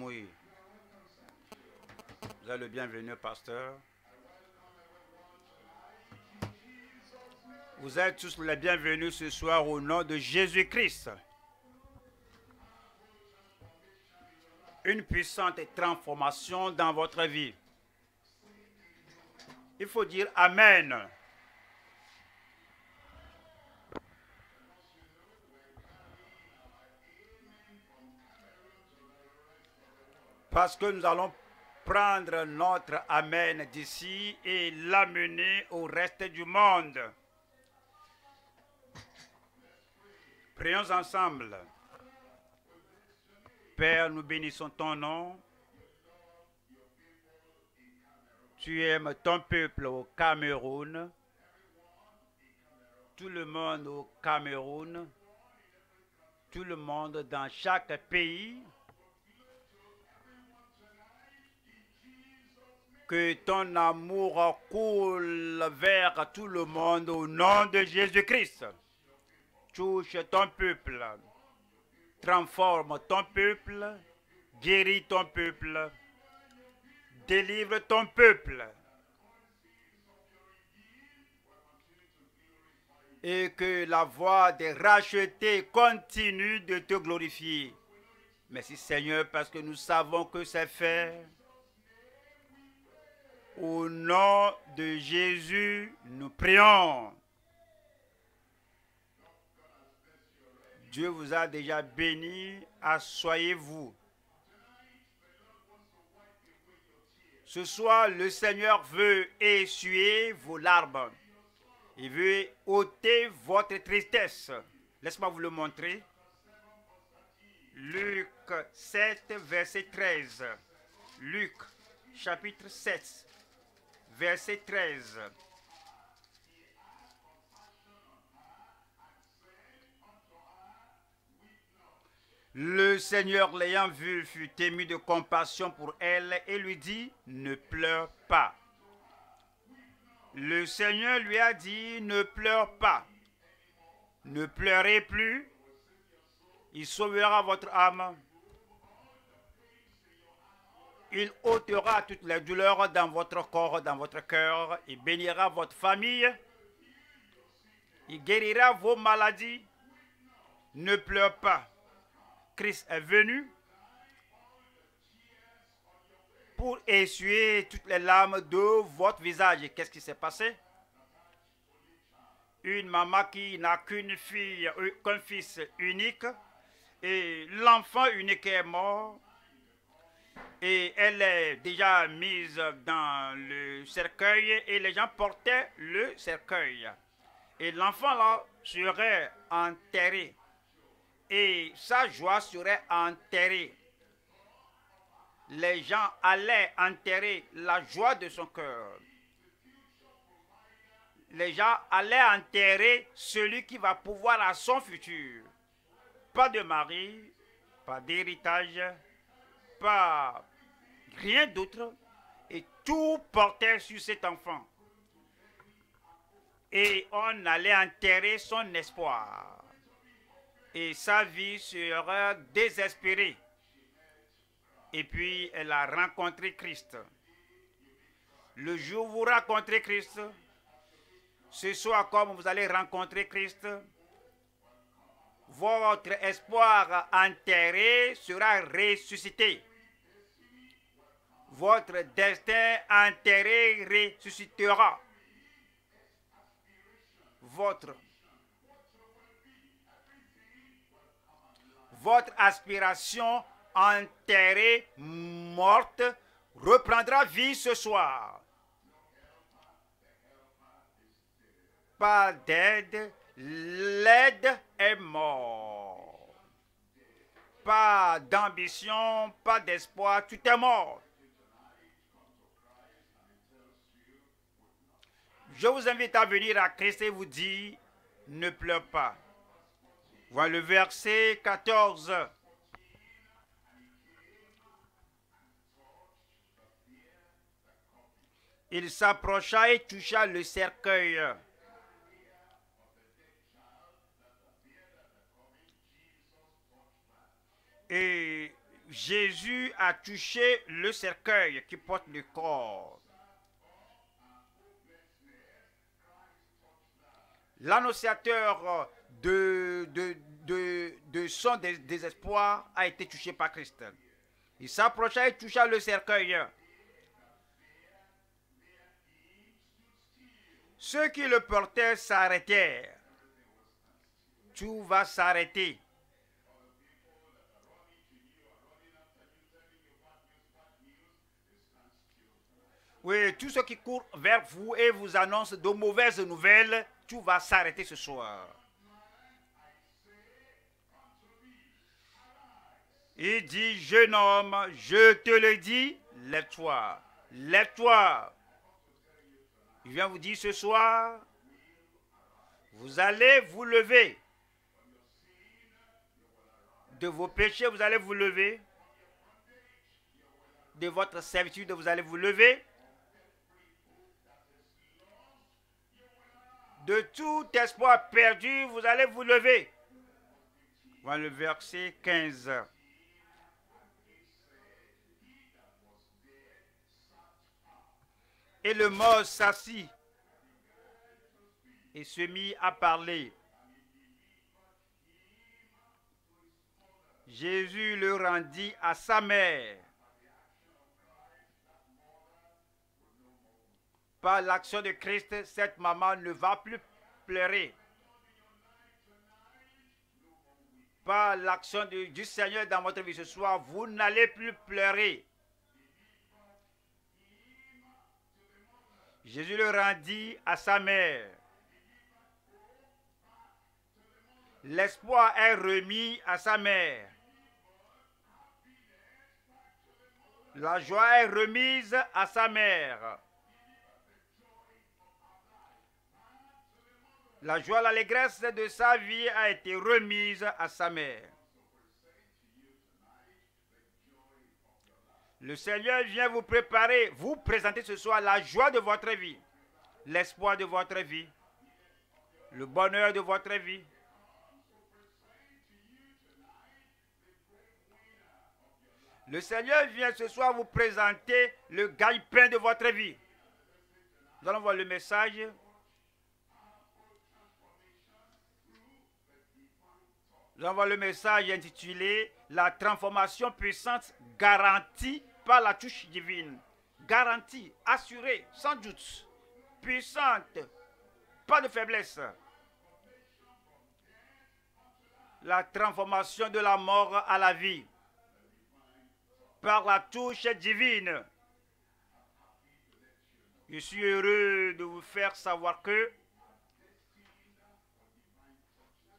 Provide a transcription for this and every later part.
Vous êtes le bienvenu, pasteur. Vous êtes tous les bienvenus ce soir au nom de Jésus-Christ. Une puissante transformation dans votre vie. Il faut dire Amen. Parce que nous allons prendre notre Amen d'ici et l'amener au reste du monde. Prions ensemble. Père, nous bénissons ton nom. Tu aimes ton peuple au Cameroun, tout le monde au Cameroun, tout le monde dans chaque pays. Que ton amour coule vers tout le monde au nom de Jésus-Christ. Touche ton peuple, transforme ton peuple, guéris ton peuple, délivre ton peuple. Et que la voix des rachetés continue de te glorifier. Merci Seigneur parce que nous savons que c'est fait. Au nom de Jésus, nous prions. Dieu vous a déjà béni, assoyez-vous. Ce soir, le Seigneur veut essuyer vos larmes. Il veut ôter votre tristesse. Laisse-moi vous le montrer. Luc 7, verset 13. Luc, chapitre 7, verset 13. Le Seigneur l'ayant vu fut ému de compassion pour elle et lui dit, ne pleure pas. Le Seigneur lui a dit, ne pleure pas. Ne pleurez plus. Il sauvera votre âme. Il ôtera toutes les douleurs dans votre corps, dans votre cœur. Il bénira votre famille. Il guérira vos maladies. Ne pleure pas. Christ est venu pour essuyer toutes les larmes de votre visage. Qu'est-ce qui s'est passé? Une maman qui n'a qu'une fille, qu'un fils unique, et l'enfant unique est mort, et elle est déjà mise dans le cercueil, et les gens portaient le cercueil. Et l'enfant là serait enterré et sa joie serait enterrée. Les gens allaient enterrer la joie de son cœur. Les gens allaient enterrer celui qui va pouvoir à son futur. Pas de mari, pas d'héritage, pas rien d'autre. Et tout portait sur cet enfant. Et on allait enterrer son espoir et sa vie sera désespérée. Et puis elle a rencontré Christ. Le jour où vous rencontrez Christ, ce soir comme vous allez rencontrer Christ, votre espoir enterré sera ressuscité. Votre destin enterré ressuscitera. Votre aspiration enterrée, morte, reprendra vie ce soir. Pas d'aide, l'aide est mort. Pas d'ambition, pas d'espoir, tout est mort. Je vous invite à venir à Christ et vous dire, ne pleure pas. Voilà le verset 14. Il s'approcha et toucha le cercueil. Et Jésus a touché le cercueil qui porte le corps. L'annonciateur de, de, de, de, son désespoir a été touché par Christ. Il s'approcha et toucha le cercueil. Ceux qui le portaient s'arrêtèrent. Tout va s'arrêter. Oui, tous ceux qui courent vers vous et vous annoncent de mauvaises nouvelles, tout va s'arrêter ce soir. Il dit, jeune homme, je te le dis, lève-toi, lève-toi. Il vient vous dire ce soir, vous allez vous lever. De vos péchés, vous allez vous lever. De votre servitude, vous allez vous lever. De tout espoir perdu, vous allez vous lever. Voilà le verset 15. Et le mort s'assit et se mit à parler. Jésus le rendit à sa mère. Par l'action de Christ, cette maman ne va plus pleurer. Par l'action du Seigneur dans votre vie ce soir, vous n'allez plus pleurer. Jésus le rendit à sa mère. L'espoir est remis à sa mère. La joie est remise à sa mère. La joie, l'allégresse de sa vie a été remise à sa mère. Le Seigneur vient vous préparer, vous présenter ce soir la joie de votre vie, l'espoir de votre vie, le bonheur de votre vie. Le Seigneur vient ce soir vous présenter le gagne-pain de votre vie. Nous allons voir le message. Voir le message intitulé La transformation puissante garantie par la touche divine. Garantie, assurée, sans doute, puissante, pas de faiblesse. La transformation de la mort à la vie par la touche divine. Je suis heureux de vous faire savoir que,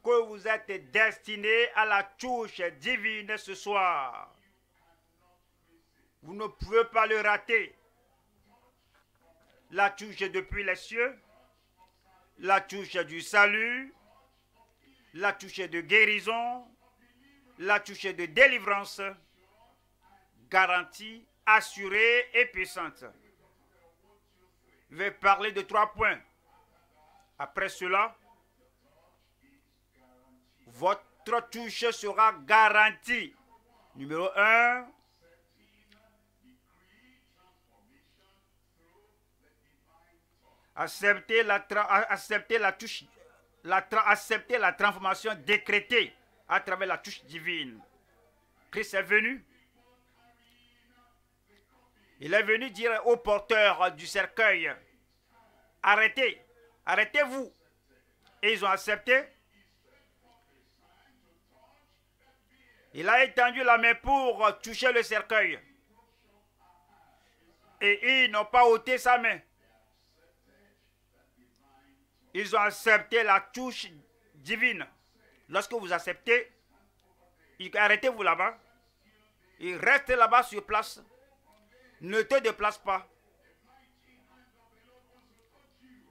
que vous êtes destiné à la touche divine ce soir. Vous ne pouvez pas le rater. La touche depuis les cieux, la touche du salut, la touche de guérison, la touche de délivrance, garantie, assurée et puissante. Je vais parler de trois points. Après cela, votre touche sera garantie. Numéro un, accepter la, touche, la la transformation décrétée à travers la touche divine. Christ est venu. Il est venu dire aux porteurs du cercueil, arrêtez, arrêtez-vous. Et ils ont accepté. Il a étendu la main pour toucher le cercueil. Et ils n'ont pas ôté sa main. Ils ont accepté la touche divine. Lorsque vous acceptez, arrêtez-vous là-bas. Il reste là-bas sur place. Ne te déplace pas.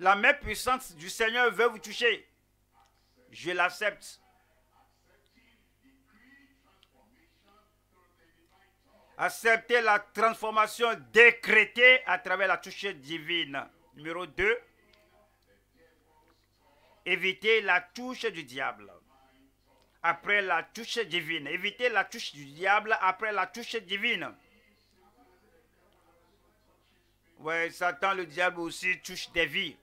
La main puissante du Seigneur veut vous toucher. Je l'accepte. Acceptez la transformation décrétée à travers la touche divine. Numéro 2 éviter la touche du diable. après la touche divine. Évitez la touche du diable après la touche divine. Oui, Satan, le diable aussi touche des vies.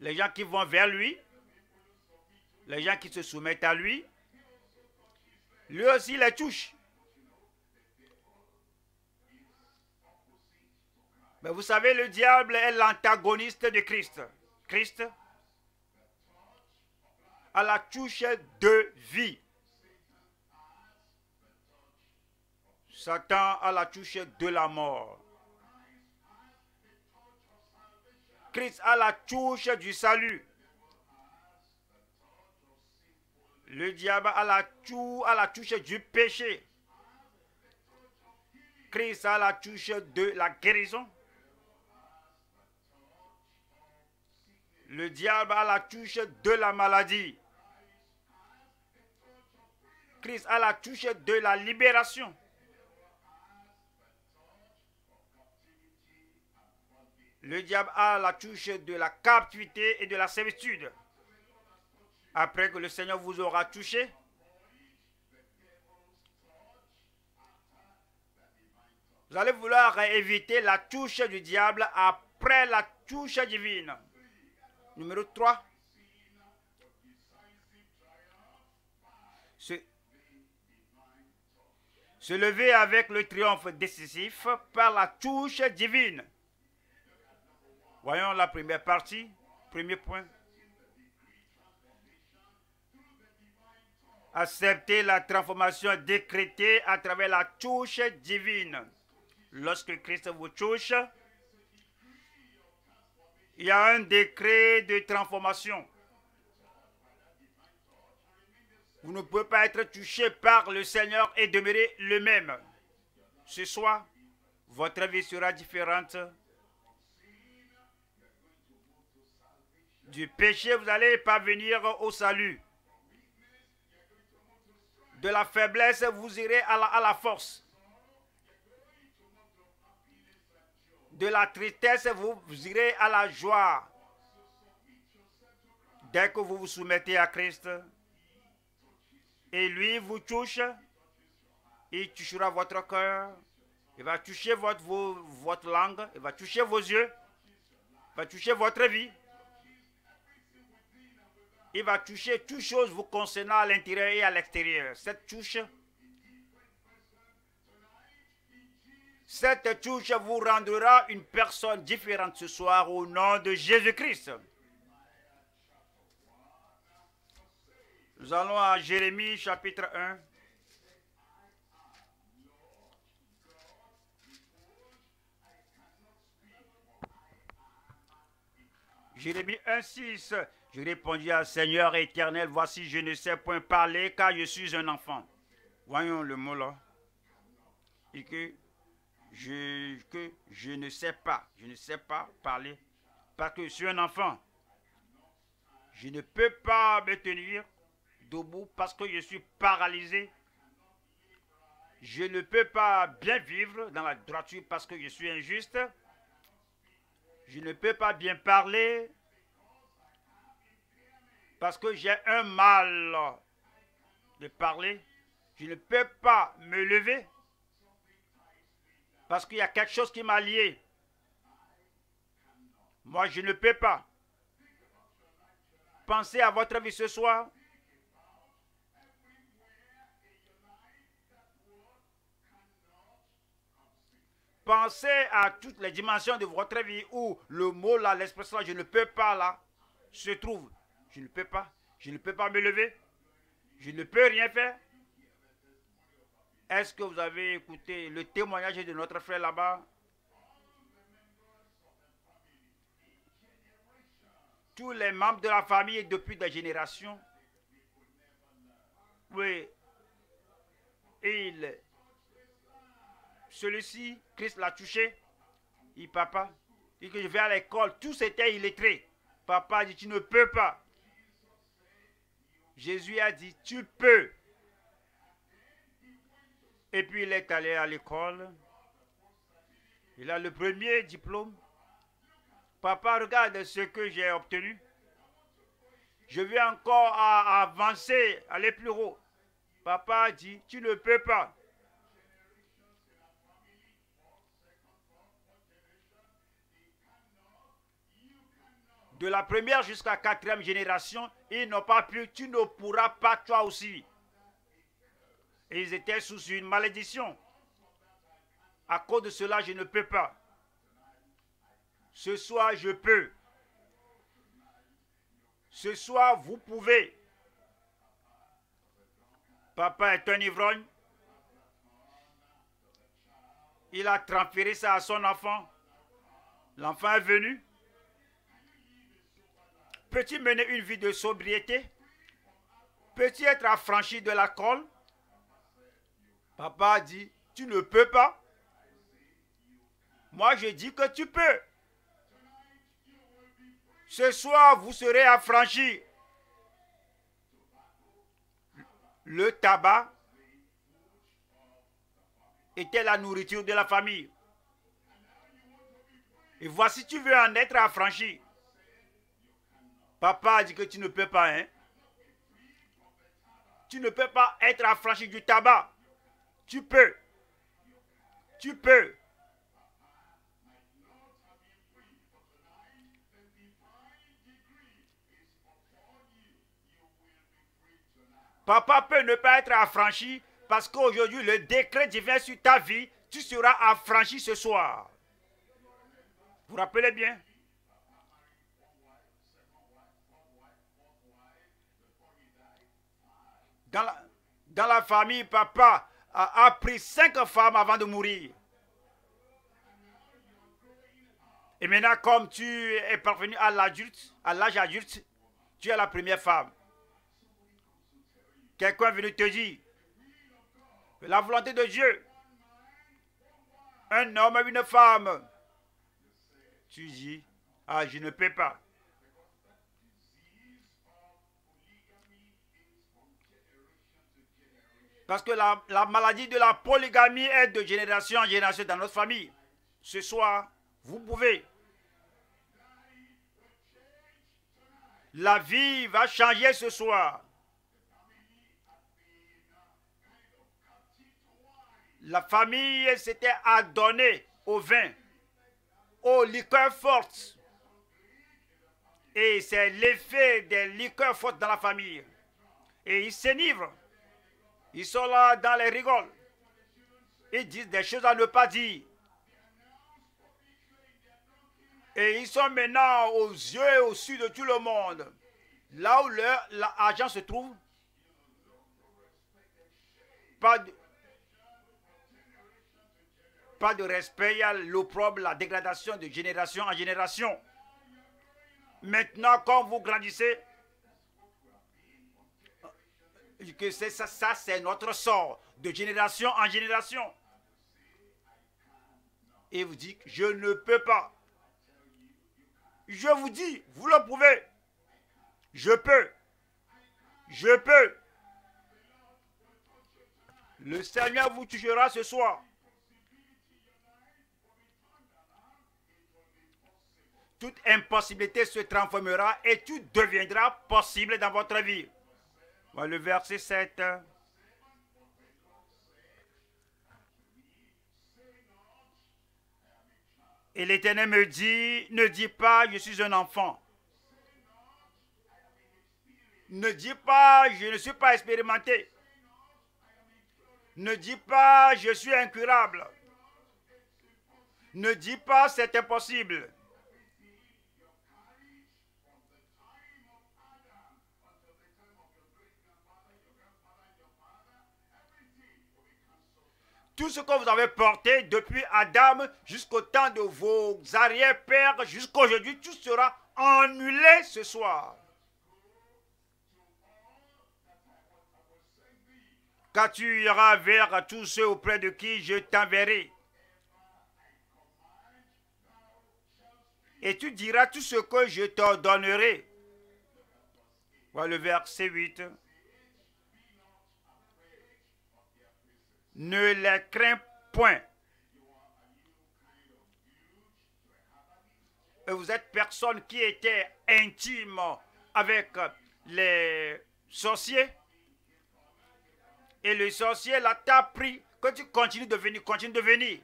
Les gens qui vont vers lui, les gens qui se soumettent à lui, lui aussi les touche. Mais vous savez, le diable est l'antagoniste de Christ. Christ a la touche de vie. Satan a la touche de la mort. Christ a la touche du salut. Le diable a la, touche, la touche du péché. Christ a la touche de la guérison. Le diable a la touche de la maladie. Christ a la touche de la libération. Le diable a la touche de la captivité et de la servitude. Après que le Seigneur vous aura touché, vous allez vouloir éviter la touche du diable après la touche divine. Numéro 3. Se, se lever avec le triomphe décisif par la touche divine. Voyons la première partie, premier point. Accepter la transformation décrétée à travers la touche divine. Lorsque Christ vous touche, il y a un décret de transformation. Vous ne pouvez pas être touché par le Seigneur et demeurer le même. Ce soir, votre vie sera différente Du péché, vous allez parvenir au salut. De la faiblesse, vous irez à la, à la force. De la tristesse, vous, irez à la joie. Dès que vous vous soumettez à Christ, et lui vous touche, il touchera votre cœur, il va toucher votre, votre langue, il va toucher vos yeux, il va toucher votre vie il va toucher toutes choses vous concernant à l'intérieur et à l'extérieur. Cette touche, cette touche vous rendra une personne différente ce soir au nom de Jésus-Christ. Nous allons à Jérémie chapitre 1. Jérémie 1, 6. Je répondis à Seigneur éternel, voici, je ne sais point parler car je suis un enfant. Voyons le mot là. Et que je, ne sais pas parler parce que je suis un enfant. Je ne peux pas me tenir debout parce que je suis paralysé. Je ne peux pas bien vivre dans la droiture parce que je suis injuste. Je ne peux pas bien parler parce que j'ai un mal de parler, je ne peux pas me lever parce qu'il y a quelque chose qui m'a lié. Moi, je ne peux pas. Pensez à votre vie ce soir. Pensez à toutes les dimensions de votre vie où le mot là, l'expression je ne peux pas là, se trouve. Je ne peux pas. Je ne peux pas me lever. Je ne peux rien faire. Est-ce que vous avez écouté le témoignage de notre frère là-bas? Tous les membres de la famille depuis des générations. Oui. Il, celui-ci, Christ l'a touché. Il, papa, dit que je vais à l'école. Tout c'était illettré. Papa dit, tu ne peux pas. Jésus a dit, tu peux. Et puis il est allé à l'école. Il a le premier diplôme. Papa, regarde ce que j'ai obtenu. Je vais encore avancer, aller plus haut. Papa dit, tu ne peux pas. De la première jusqu'à la quatrième génération, ils n'ont pas pu, tu ne pourras pas toi aussi. Et ils étaient sous une malédiction. À cause de cela, je ne peux pas. Ce soir, je peux. Ce soir, vous pouvez. Papa est un ivrogne. Il a transféré ça à son enfant. L'enfant est venu. Peux-tu mener une vie de sobriété? Peux-tu être affranchi de la colle? Papa dit, tu ne peux pas. Moi, je dis que tu peux. Ce soir, vous serez affranchi. Le tabac était la nourriture de la famille. Et voici, tu veux en être affranchi. Papa dit que tu ne peux pas, hein? Tu ne peux pas être affranchi du tabac. Tu peux. Tu peux. Papa peut ne pas être affranchi parce qu'aujourd'hui, le décret divin sur ta vie, tu seras affranchi ce soir. Vous rappelez bien? Dans la, dans la famille, papa a, pris cinq femmes avant de mourir. Et maintenant, comme tu es parvenu à l'adulte, à l'âge adulte, tu es la première femme. Quelqu'un est venu te dire la volonté de Dieu. Un homme et une femme. Tu dis, ah, je ne peux pas. Parce que la, la, maladie de la polygamie est de génération en génération dans notre famille. Ce soir, vous pouvez. La vie va changer ce soir. La famille s'était adonnée au vin, aux liqueurs fortes. Et c'est l'effet des liqueurs fortes dans la famille. Et ils s'enivrent. Ils sont là dans les rigoles. Ils disent des choses à ne pas dire. Et ils sont maintenant aux yeux et au sud de tout le monde. Là où leur argent se trouve, pas de, pas de respect, il y a l'opprobre, la dégradation de génération en génération. Maintenant, quand vous grandissez, que c'est ça, ça c'est notre sort, de génération en génération. Et vous dites, je ne peux pas. Je vous dis, vous le pouvez. Je peux. Je peux. Le Seigneur vous touchera ce soir. toute impossibilité se transformera et tout deviendra possible dans votre vie. Le verset 7. Et l'Éternel me dit, ne dis pas, je suis un enfant. Ne dis pas, je ne suis pas expérimenté. Ne dis pas, je suis incurable. Ne dis pas, c'est impossible. Tout ce que vous avez porté depuis Adam jusqu'au temps de vos arrière-pères jusqu'aujourd'hui, tout sera annulé ce soir. Quand tu iras vers tous ceux auprès de qui je t'enverrai. Et tu diras tout ce que je t'ordonnerai. Voilà le verset 8. Ne les crains point. Et vous êtes personne qui était intime avec les sorciers. Et le sorcier là t'a pris que tu continues de venir, continue de venir.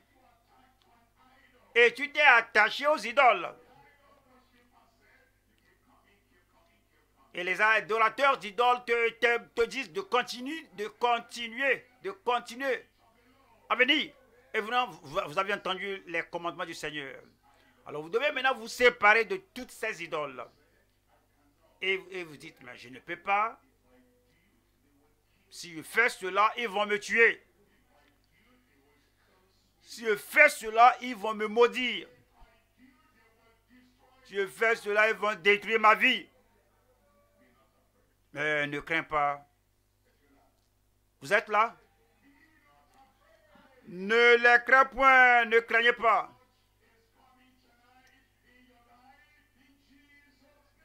Et tu t'es attaché aux idoles. Et les adorateurs d'idoles te, te, disent de continuer, de continuer, de continuer à venir. Et vous, vous avez entendu les commandements du Seigneur. Alors vous devez maintenant vous séparer de toutes ces idoles. Et, et vous dites, mais je ne peux pas. Si je fais cela, ils vont me tuer. Si je fais cela, ils vont me maudire. Si je fais cela, ils vont détruire ma vie. Mais ne crains pas. Vous êtes là? Ne les crains point, ne craignez pas.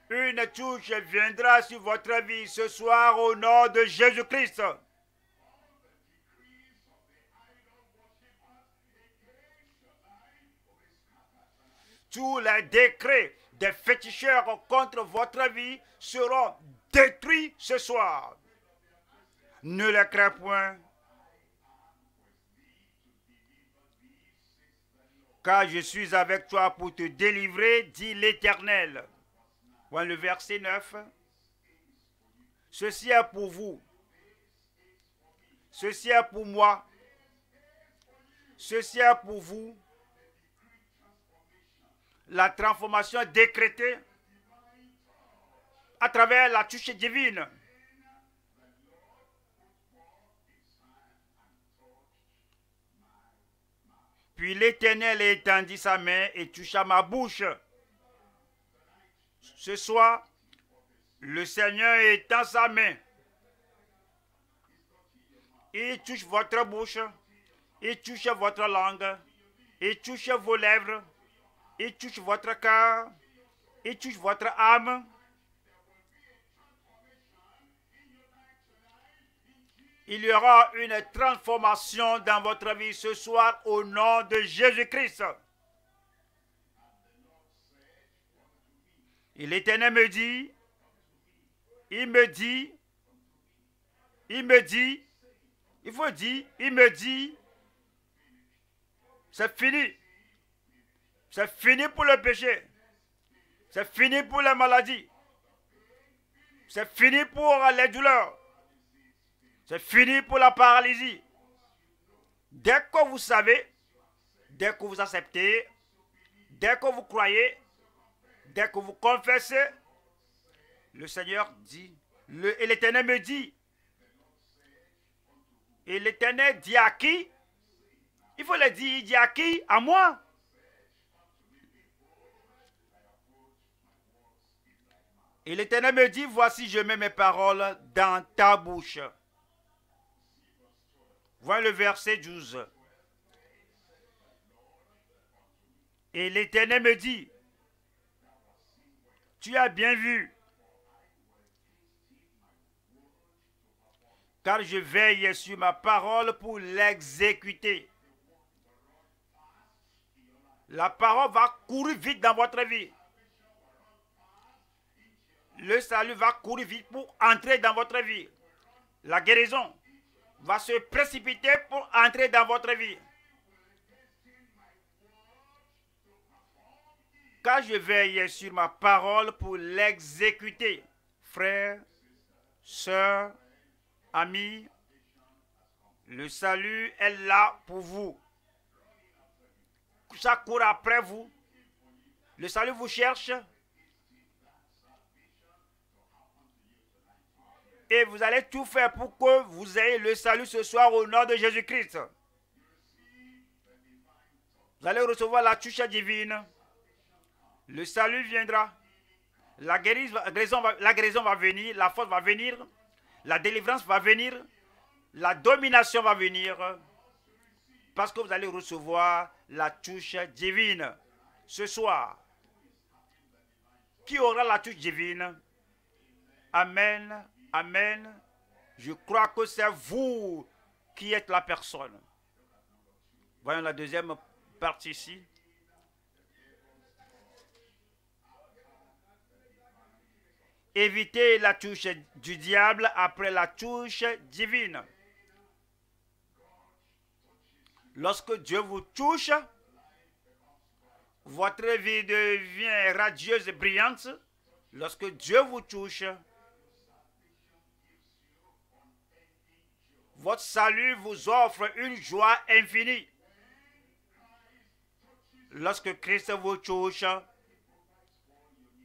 Une touche viendra sur votre vie ce soir au nom de Jésus-Christ. Tous les décrets des féticheurs contre votre vie seront détruits ce soir. Ne les crains point. Car je suis avec toi pour te délivrer, dit l'Éternel. Voilà le verset 9. Ceci est pour vous. Ceci est pour moi. Ceci est pour vous la transformation décrétée à travers la touche divine. Puis l'Éternel étendit sa main et toucha ma bouche. Ce soir, le Seigneur étend sa main. Il touche votre bouche, il touche votre langue, il touche vos lèvres, il touche votre cœur, il touche votre âme. Il y aura une transformation dans votre vie ce soir au nom de Jésus-Christ. Et l'Éternel me dit, il me dit, il me dit, il faut dire, il me dit, c'est fini. C'est fini pour le péché. C'est fini pour la maladie. C'est fini pour les douleurs. C'est fini pour la paralysie. Dès que vous savez, dès que vous acceptez, dès que vous croyez, dès que vous confessez, le Seigneur dit, et l'Éternel me dit, et l'Éternel dit à qui? Il faut le dire, il dit à qui? À moi. Et l'Éternel me dit, voici, je mets mes paroles dans ta bouche. Voilà le verset 12. Et l'Éternel me dit, tu as bien vu, car je veille sur ma parole pour l'exécuter. La parole va courir vite dans votre vie le salut va courir vite pour entrer dans votre vie. La guérison va se précipiter pour entrer dans votre vie. Car je veille sur ma parole pour l'exécuter. Frères, sœurs, amis, le salut est là pour vous. Ça court après vous. Le salut vous cherche. Et vous allez tout faire pour que vous ayez le salut ce soir au nom de Jésus-Christ. Vous allez recevoir la touche divine. Le salut viendra. La guérison, va, la guérison va venir. La force va venir. La délivrance va venir. La domination va venir. Parce que vous allez recevoir la touche divine ce soir. Qui aura la touche divine? Amen. Amen. Je crois que c'est vous qui êtes la personne. Voyons la deuxième partie ici. éviter la touche du diable après la touche divine. Lorsque Dieu vous touche, votre vie devient radieuse et brillante. Lorsque Dieu vous touche, votre salut vous offre une joie infinie. Lorsque Christ vous touche,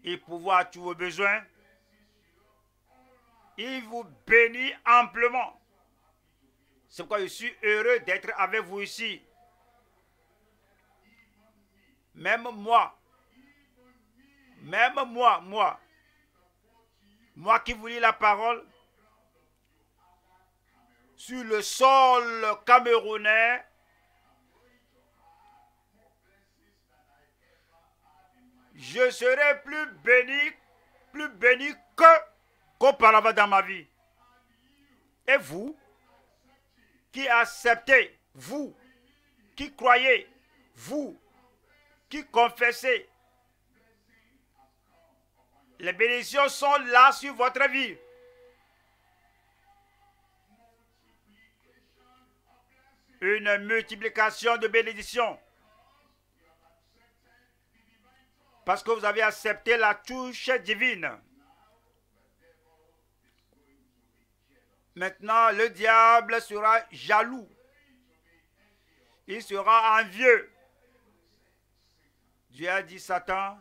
il pourvoit tous vos besoins. Il vous bénit amplement. C'est pourquoi je suis heureux d'être avec vous ici. Même moi, même moi, moi, moi qui vous lis la parole, sur le sol camerounais, je serai plus béni, plus béni que qu'auparavant dans ma vie. Et vous, qui acceptez, vous, qui croyez, vous, qui confessez, les bénédictions sont là sur votre vie. Une multiplication de bénédictions. Parce que vous avez accepté la touche divine. Maintenant, le diable sera jaloux. Il sera envieux. Dieu a dit, Satan,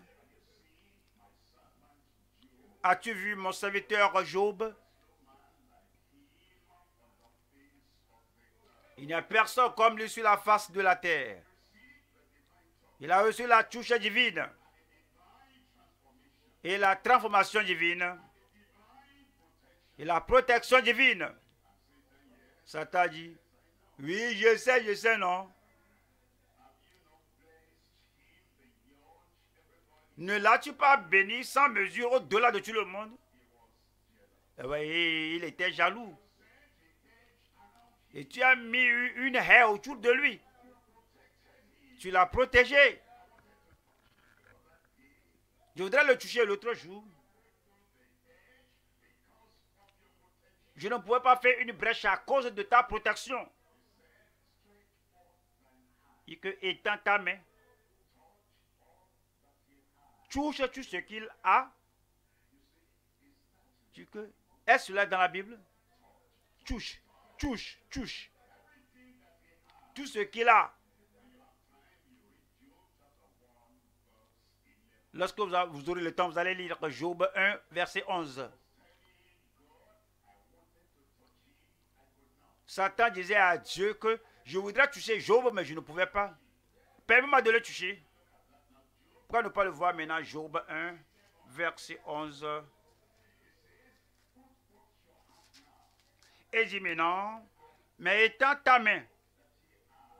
as-tu vu mon serviteur Job? Il n'y a personne comme lui sur la face de la terre. Il a reçu la touche divine et la transformation divine et la protection divine. Satan dit, oui, je sais, je sais, non. Ne l'as-tu pas béni sans mesure au-delà de tout le monde? Eh Il était jaloux. Et tu as mis une haie autour de lui. Tu l'as protégé. Je voudrais le toucher l'autre jour. Je ne pouvais pas faire une brèche à cause de ta protection. Et que étant ta main, touche tout ce qu'il a. Est-ce cela dans la Bible? Touche, touche, touche. Tout ce qu'il a. Lorsque vous aurez le temps, vous allez lire Job 1, verset 11. Satan disait à Dieu que je voudrais toucher Job, mais je ne pouvais pas. Permets-moi de le toucher. Pourquoi ne pas le voir maintenant? Job 1, verset 11 Maintenant, mais étant ta main,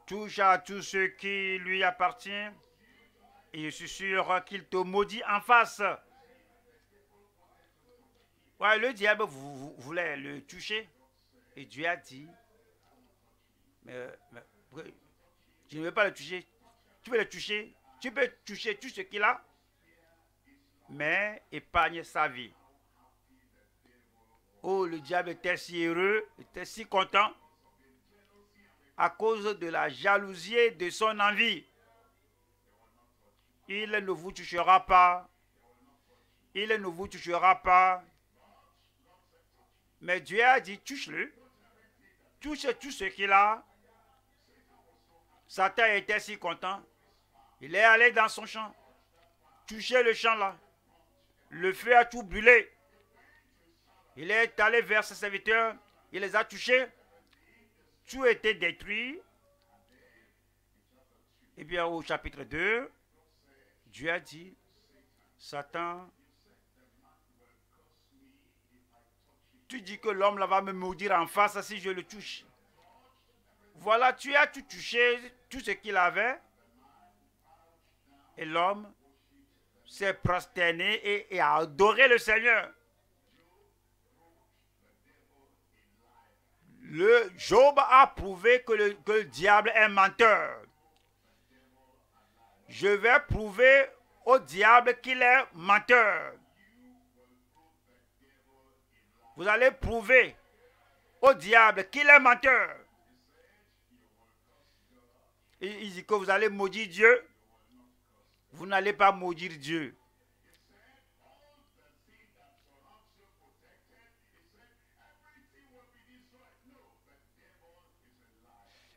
touche à tout ce qui lui appartient, et je suis sûr qu'il te maudit en face. Ouais, le diable voulait le toucher. Et Dieu a dit, mais, je ne veux pas le toucher. Tu veux le toucher, tu peux toucher tout ce qu'il a, mais épargne sa vie. Oh, le diable était si heureux, était si content à cause de la jalousie de son envie. Il ne vous touchera pas. Il ne vous touchera pas. Mais Dieu a dit, touche-le. Touche tout ce qu'il a. Satan était si content. Il est allé dans son champ. Toucher le champ là. Le feu a tout brûlé. Il est allé vers ses serviteurs. Il les a touchés. Tout était détruit. Et bien au chapitre 2, Dieu a dit, Satan, tu dis que l'homme là va me maudire en face si je le touche. Voilà, tu as tout touché, tout ce qu'il avait. Et l'homme s'est prosterné et, a adoré le Seigneur. Le Job a prouvé que le, que le diable est menteur. Je vais prouver au diable qu'il est menteur. vous allez prouver au diable qu'il est menteur. il dit que vous allez maudire Dieu. Vous n'allez pas maudire Dieu.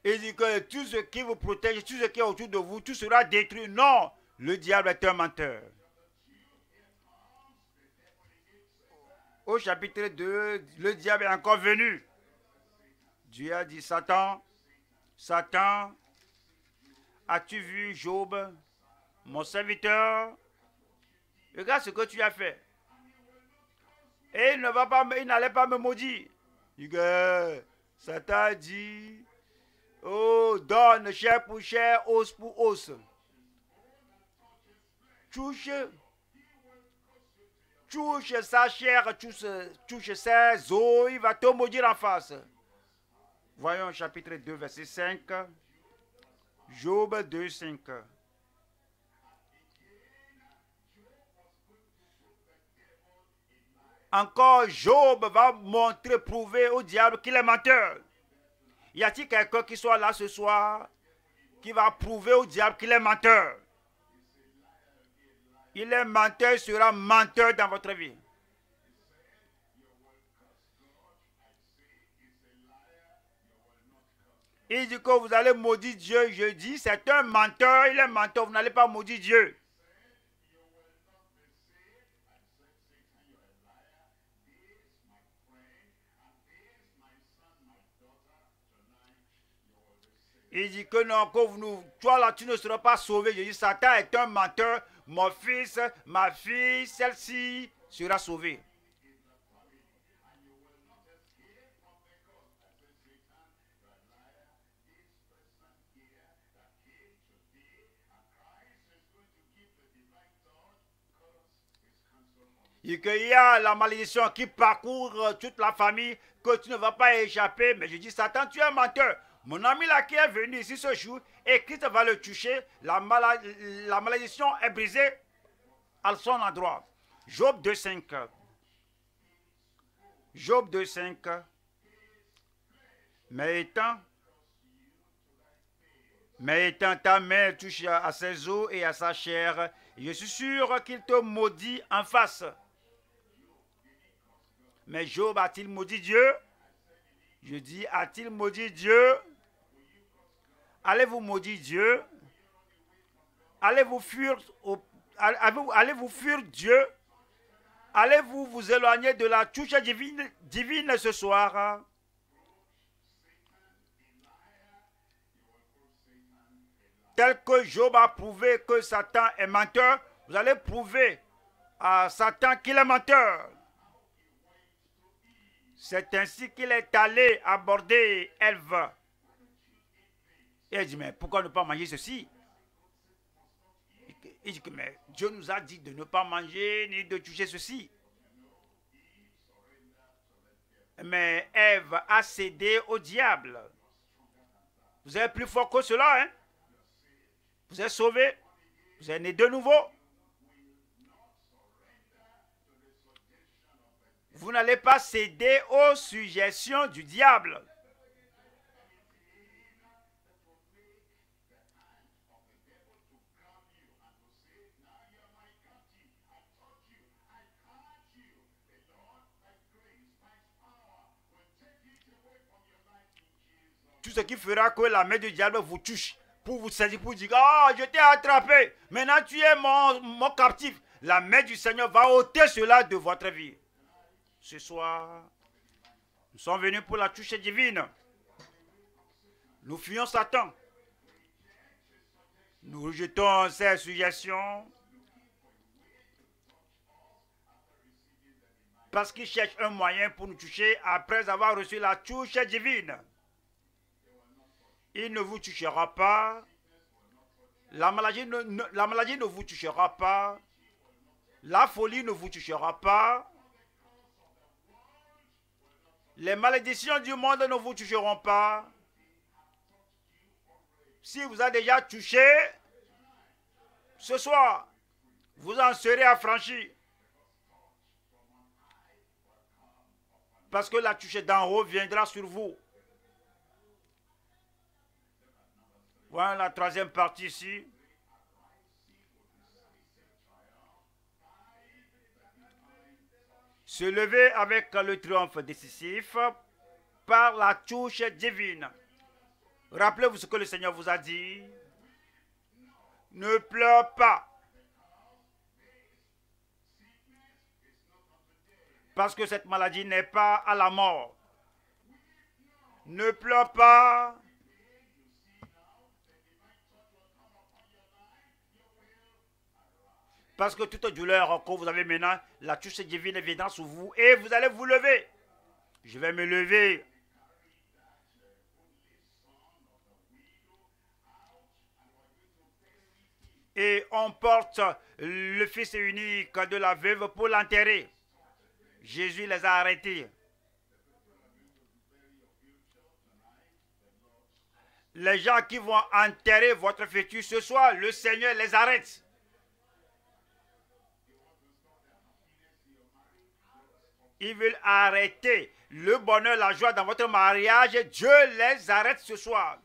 Il dit que tout ce qui vous protège, tout ce qui est autour de vous, tout sera détruit. Non, le diable est un menteur. Au chapitre 2, le diable est encore venu. Dieu a dit, Satan, Satan, as-tu vu Job, mon serviteur? Regarde ce que tu as fait. Et il ne va pas, il n'allait pas me maudire. Il dit, Satan dit, oh, donne chair pour chair, os pour os. Touche, touche sa chair, touche, ses os, il va te maudire en face. Voyons chapitre 2, verset 5. Job 2, 5. Encore Job va montrer, prouver au diable qu'il est menteur. Y a-t-il quelqu'un qui soit là ce soir qui va prouver au diable qu'il est menteur? Il est menteur, sera menteur dans votre vie. Il dit que vous allez maudire Dieu. Je dis, c'est un menteur, il est menteur, vous n'allez pas maudire Dieu. Il dit que non, que vous toi là, tu ne seras pas sauvé. Je dis, Satan est un menteur. Mon fils, ma fille, celle-ci sera sauvée. Il y a la malédiction qui parcourt toute la famille, que tu ne vas pas échapper. Mais je dis, Satan, tu es un menteur. Mon ami là qui est venu ici ce jour et Christ va le toucher, la, la malédiction est brisée à son endroit. Job 2.5. Job 2.5. Mais étant, mais étant ta main touche à ses os et à sa chair, je suis sûr qu'il te maudit en face. Mais Job a-t-il maudit Dieu? Je dis, a-t-il maudit Dieu? Allez-vous maudire Dieu? Allez-vous fuir, Dieu? Allez-vous vous éloigner de la touche divine, ce soir? Tel que Job a prouvé que Satan est menteur, vous allez prouver à Satan qu'il est menteur. C'est ainsi qu'il est allé aborder Ève et elle dit, mais pourquoi ne pas manger ceci? Il dit que, mais Dieu nous a dit de ne pas manger ni de toucher ceci. Mais Ève a cédé au diable. Vous êtes plus fort que cela, hein? Vous êtes sauvé. Vous êtes né de nouveau. Vous n'allez pas céder aux suggestions du diable. Tout ce qui fera que la main du diable vous touche pour vous saisir, pour dire, ah, je t'ai attrapé, maintenant tu es mon, mon captif. La main du Seigneur va ôter cela de votre vie. Ce soir, nous sommes venus pour la touche divine. Nous fuyons Satan. Nous rejetons ses suggestions. Parce qu'il cherche un moyen pour nous toucher après avoir reçu la touche divine il ne vous touchera pas. La maladie ne, vous touchera pas. La folie ne vous touchera pas. Les malédictions du monde ne vous toucheront pas. Si vous avez déjà touché, ce soir, vous en serez affranchi. Parce que la touche d'en haut viendra sur vous. Voilà la troisième partie ici. Se lever avec le triomphe décisif par la touche divine. Rappelez-vous ce que le Seigneur vous a dit. Ne pleure pas. Parce que cette maladie n'est pas à la mort. Ne pleure pas. Parce que toute douleur que vous avez maintenant, la touche divine viendra sur vous et vous allez vous lever. Je vais me lever. Et on porte le fils unique de la veuve pour l'enterrer. Jésus les a arrêtés. Les gens qui vont enterrer votre fœtus ce soir, le Seigneur les arrête. Ils veulent arrêter le bonheur, la joie dans votre mariage. Dieu les arrête ce soir.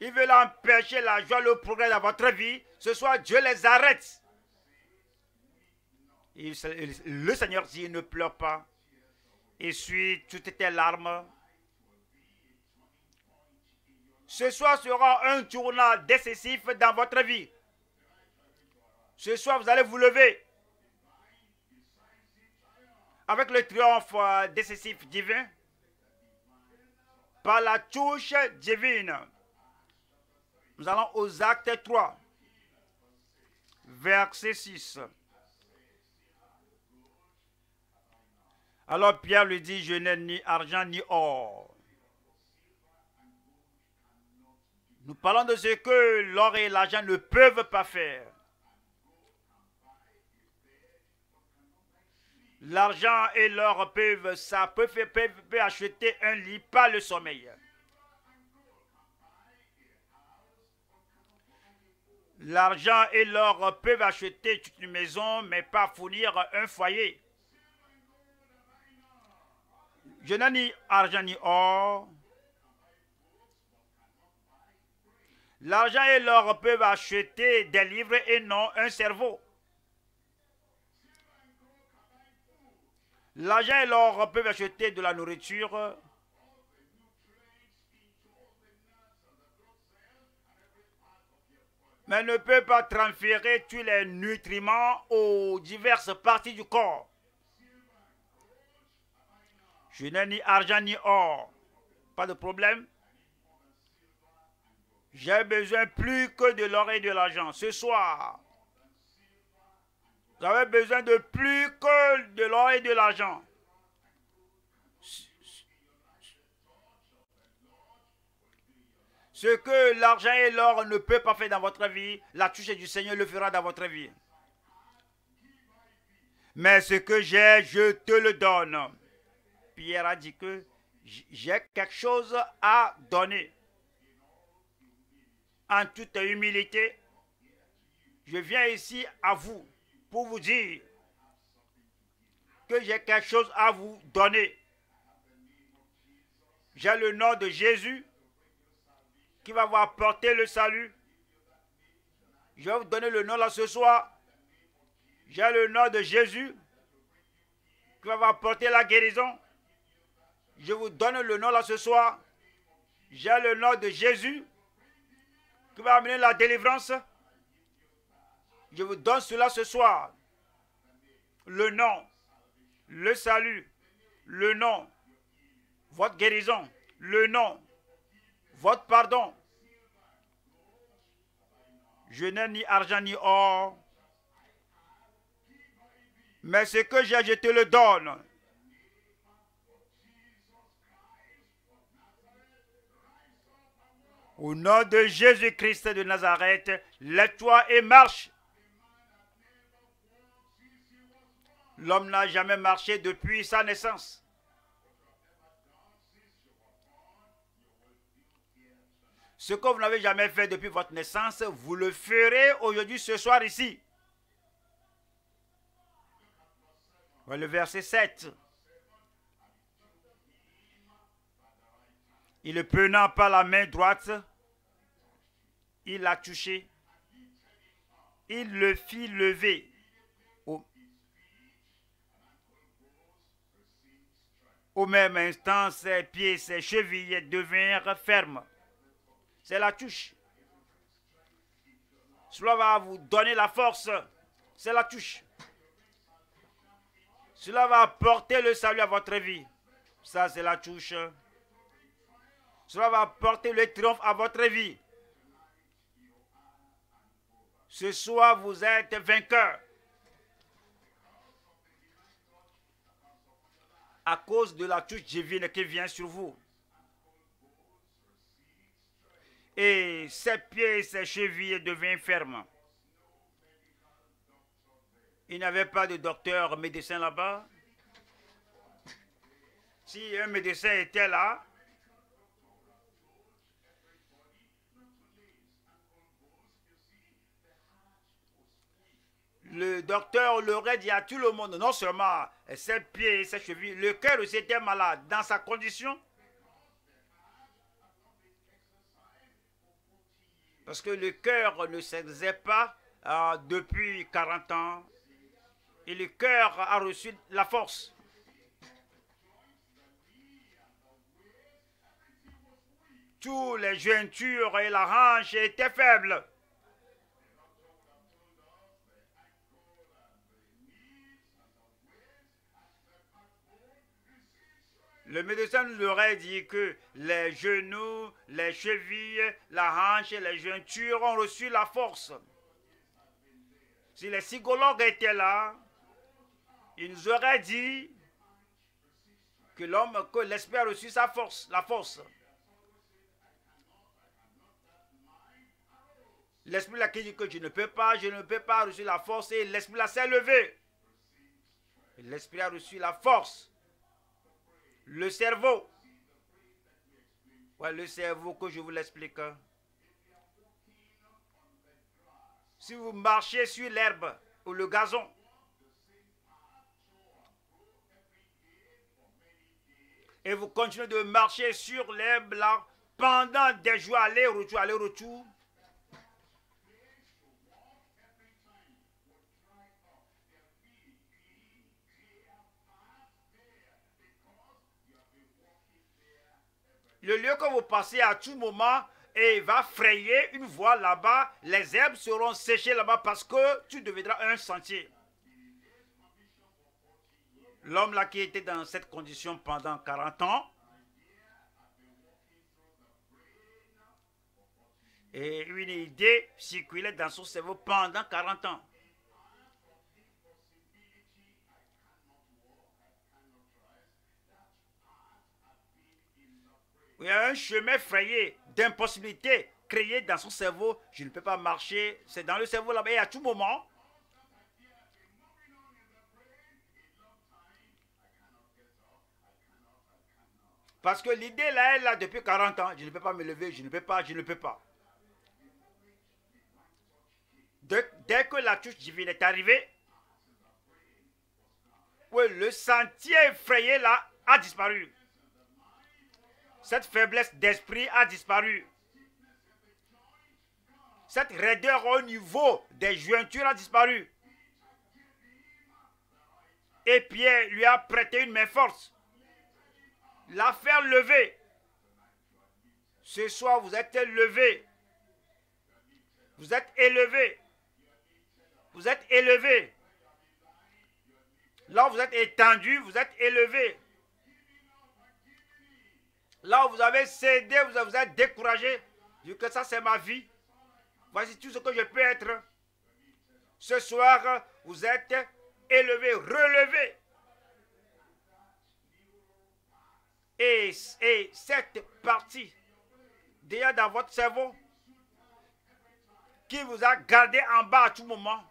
Ils veulent empêcher la joie, le progrès dans votre vie. Ce soir, Dieu les arrête le Seigneur dit, ne pleure pas. Essuie toutes tes larmes. Ce soir sera un tournant décisif dans votre vie. Ce soir, vous allez vous lever avec le triomphe euh, décisif divin par la touche divine. Nous allons aux actes 3, verset 6. Alors Pierre lui dit, je n'ai ni argent ni or. Nous parlons de ce que l'or et l'argent ne peuvent pas faire. L'argent et l'or peuvent, ça peut, acheter un lit, pas le sommeil. L'argent et l'or peuvent acheter une maison, mais pas fournir un foyer. Je n'ai ni argent ni or. L'argent et l'or peuvent acheter des livres et non un cerveau. L'argent et l'or peuvent acheter de la nourriture. Mais ne peut pas transférer tous les nutriments aux diverses parties du corps. Je n'ai ni argent ni or. Pas de problème. J'ai besoin plus que de l'or et de l'argent. Ce soir, vous avez besoin de plus que de l'or et de l'argent. Ce que l'argent et l'or ne peuvent pas faire dans votre vie, la touche du Seigneur le fera dans votre vie. Mais ce que j'ai, je te le donne. Pierre a dit que j'ai quelque chose à donner. En toute humilité, je viens ici à vous pour vous dire que j'ai quelque chose à vous donner. J'ai le nom de Jésus qui va vous apporter le salut. Je vais vous donner le nom là ce soir. J'ai le nom de Jésus qui va vous apporter la guérison. Je vous donne le nom là ce soir. J'ai le nom de Jésus qui va amener la délivrance. Je vous donne cela ce soir. Le nom, le salut, le nom, votre guérison, le nom, votre pardon. Je n'ai ni argent ni or, mais ce que j'ai, je te le donne. Au nom de Jésus-Christ de Nazareth, lève-toi et marche. L'homme n'a jamais marché depuis sa naissance. Ce que vous n'avez jamais fait depuis votre naissance, vous le ferez aujourd'hui, ce soir, ici. Le verset 7. Il le prenant par la main droite, il l'a touché. Il le fit lever. Au même instant, ses pieds, ses chevilles devinrent fermes. C'est la touche. Cela va vous donner la force. C'est la touche. Cela va apporter le salut à votre vie. Ça, c'est la touche. Cela va apporter le triomphe à votre vie. Ce soir, vous êtes vainqueur. À cause de la touche divine qui vient sur vous. Et ses pieds et ses chevilles deviennent fermes. Il n'y avait pas de docteur, médecin là-bas. Si un médecin était là, le docteur l'aurait dit à tout le monde, non seulement ses pieds et ses chevilles, le cœur aussi était malade. Dans sa condition, Parce que le cœur ne s'exerce pas euh, depuis 40 ans. Et le cœur a reçu la force. Tous les jointures et la hanche étaient faibles. Le médecin nous aurait dit que les genoux, les chevilles, la hanche et les jointures ont reçu la force. Si les psychologues étaient là, ils nous auraient dit que l'homme, que l'esprit a reçu sa force, la force. L'esprit là qui dit que je ne peux pas, je ne peux pas reçu la force et l'esprit là s'est levé. L'esprit a reçu la force le cerveau. Le cerveau que je vous l'explique. Hein. Si vous marchez sur l'herbe ou le gazon, et vous continuez de marcher sur l'herbe là pendant des jours, aller-retour, aller-retour, le lieu que vous passez à tout moment et va frayer une voie là-bas, les herbes seront séchées là-bas parce que tu deviendras un sentier. L'homme là qui était dans cette condition pendant 40 ans, et une idée circulait dans son cerveau pendant 40 ans. Un chemin frayé d'impossibilité créé dans son cerveau. Je ne peux pas marcher. C'est dans le cerveau là-bas. Et à tout moment, Parce que l'idée là, elle là depuis 40 ans. Je ne peux pas me lever, je ne peux pas, je ne peux pas. Dès, que la touche divine est arrivée, le sentier effrayé là a disparu cette faiblesse d'esprit a disparu. Cette raideur au niveau des jointures a disparu. Et Pierre lui a prêté une main forte. L'a fait lever. Ce soir, vous êtes levé. Vous êtes élevé. Vous êtes élevé. Là, vous êtes étendu, vous êtes élevé. Là où vous avez cédé, vous vous êtes découragé. Dites que ça c'est ma vie. Voici tout ce que je peux être. Ce soir, vous êtes élevé, relevé. Et, et cette partie déjà dans votre cerveau qui vous a gardé en bas à tout moment,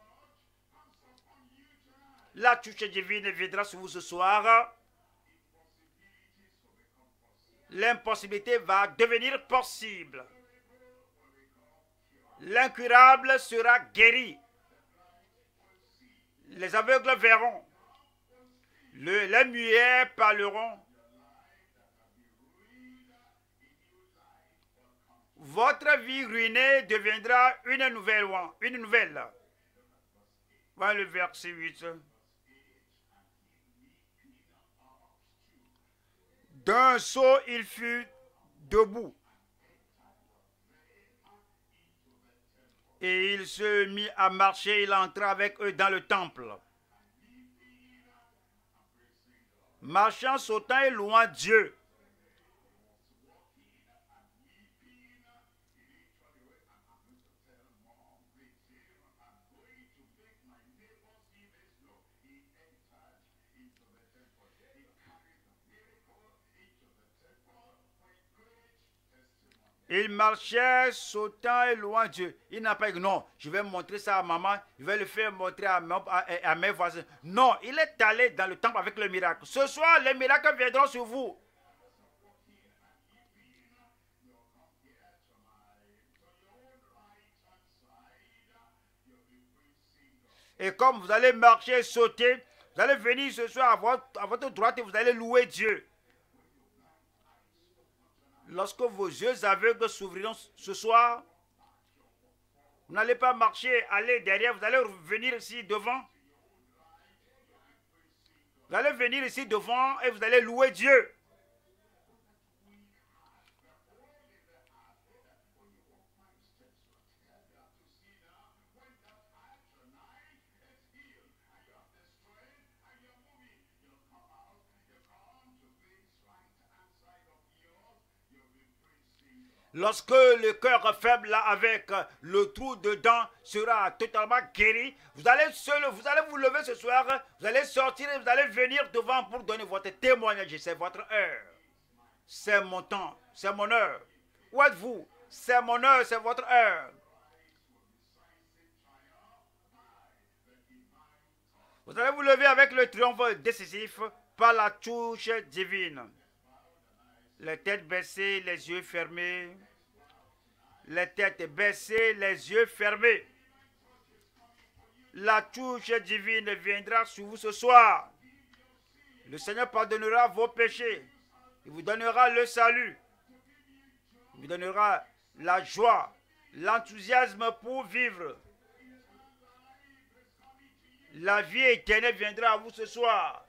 la touche divine viendra sur vous ce soir l'impossibilité va devenir possible. L'incurable sera guéri. Les aveugles verront. Le, les muets parleront. Votre vie ruinée deviendra une nouvelle. Une nouvelle. Voilà le verset 8. D'un saut, il fut debout. Et il se mit à marcher, il entra avec eux dans le temple. Marchant, sautant et louant Dieu. Il marchait sautant et loin Dieu. Il n'a pas dit non, je vais montrer ça à maman, je vais le faire montrer à, mes voisins. Non, il est allé dans le temple avec le miracle. Ce soir, les miracles viendront sur vous. Et comme vous allez marcher, sauter, vous allez venir ce soir à votre droite et vous allez louer Dieu. Lorsque vos yeux aveugles s'ouvriront ce soir, vous n'allez pas marcher, aller derrière, vous allez venir ici devant. Vous allez venir ici devant et vous allez louer Dieu. Lorsque le cœur faible avec le trou dedans sera totalement guéri, vous allez, vous allez vous lever ce soir, vous allez sortir et vous allez venir devant pour donner votre témoignage. C'est votre heure. C'est mon temps, c'est mon heure. Où êtes-vous? C'est mon heure, c'est votre heure. Vous allez vous lever avec le triomphe décisif par la touche divine les têtes baissées, les yeux fermés. Les têtes baissées, les yeux fermés. La touche divine viendra sur vous ce soir. Le Seigneur pardonnera vos péchés. Il vous donnera le salut. Il vous donnera la joie, l'enthousiasme pour vivre. La vie éternelle viendra à vous ce soir.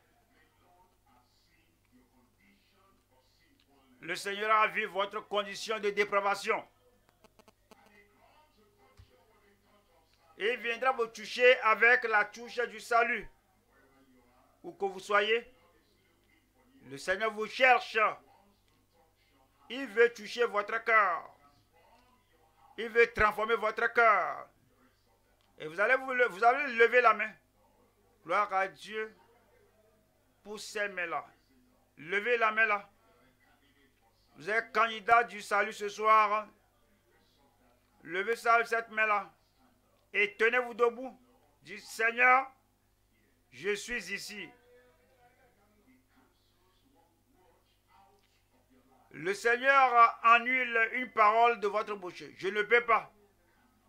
Le Seigneur a vu votre condition de dépravation. il viendra vous toucher avec la touche du salut. Où que vous soyez, le Seigneur vous cherche. Il veut toucher votre cœur. Il veut transformer votre cœur. Et vous allez, vous, allez lever la main. Gloire à Dieu pour ces mains-là. Levez la main là. Vous êtes candidat du salut ce soir. Levez cette main-là. Et tenez-vous debout. Dites, Seigneur, je suis ici. Le Seigneur annule une parole de votre bouche. Je ne peux pas.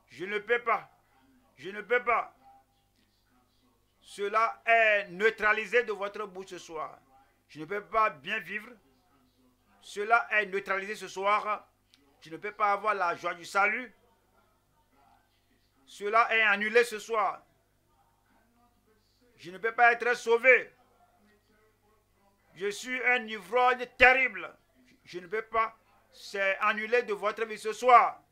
Je ne peux pas. Je ne peux pas. Cela est neutralisé de votre bouche ce soir. Je ne peux pas bien vivre. Cela est neutralisé ce soir. Tu ne peux pas avoir la joie du salut. Cela est annulé ce soir. Je ne peux pas être sauvé. Je suis un ivrogne terrible. Je ne peux pas. C'est annulé de votre vie ce soir.